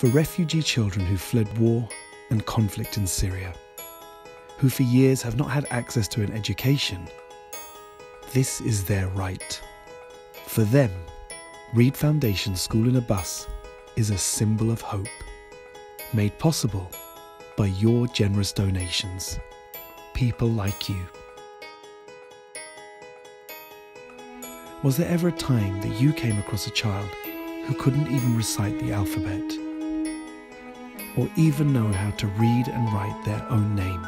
for refugee children who fled war and conflict in Syria, who for years have not had access to an education. This is their right. For them, READ Foundation School in a Bus is a symbol of hope, made possible by your generous donations. People like you. Was there ever a time that you came across a child who couldn't even recite the alphabet? Or even know how to read and write their own name?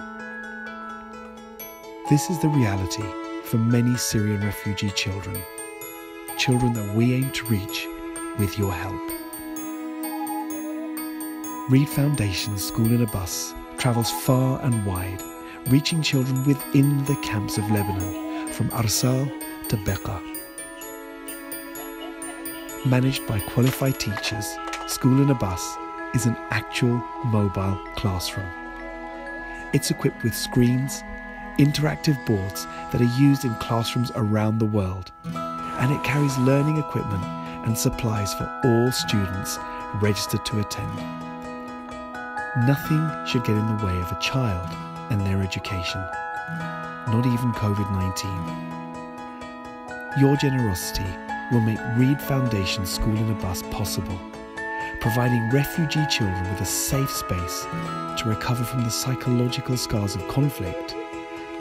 This is the reality for many Syrian refugee children. Children that we aim to reach with your help. READ Foundation School in a Bus travels far and wide, reaching children within the camps of Lebanon, from Arsal to Beqa. Managed by qualified teachers, School in a Bus is an actual mobile classroom. It's equipped with screens, interactive boards that are used in classrooms around the world, and it carries learning equipment and supplies for all students registered to attend. Nothing should get in the way of a child and their education, not even COVID 19. Your generosity will make READ Foundation School in a Bus possible, providing refugee children with a safe space to recover from the psychological scars of conflict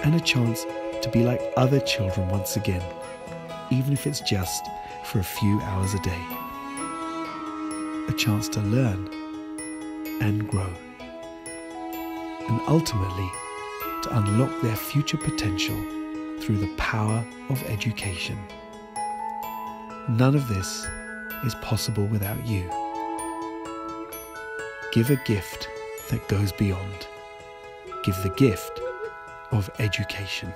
and a chance to be like other children once again, even if it's just for a few hours a day. A chance to learn and grow, and ultimately to unlock their future potential through the power of education. None of this is possible without you. Give a gift that goes beyond. Give the gift of education.